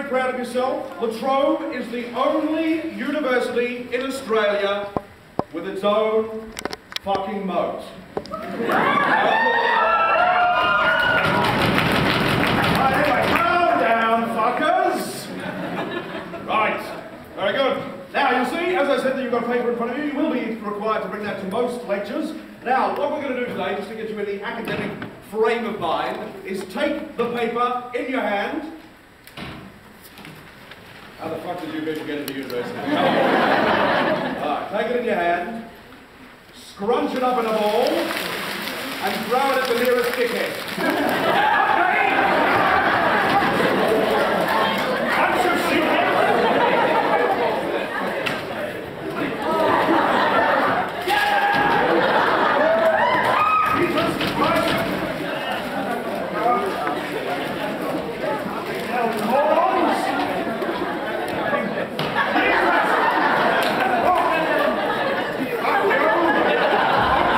very proud of yourself. La Trobe is the only university in Australia with its own fucking moat. Right, anyway, calm down, fuckers. Right, very good. Now, you'll see, as I said, that you've got a paper in front of you. You will be required to bring that to most lectures. Now, what we're going to do today, just to get you in the academic frame of mind, is take the paper in your hand. How the fuck did you people get into university? Alright, take it in your hand, scrunch it up in a ball, and throw it at the nearest dickhead. Bunch of shitheads. Jesus Christ. Hell, morons.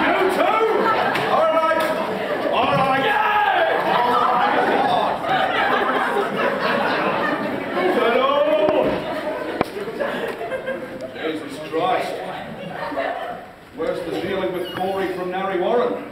You too! All right, all right. Hello! Jesus Christ. Worse than dealing with Corey from Narre Warren.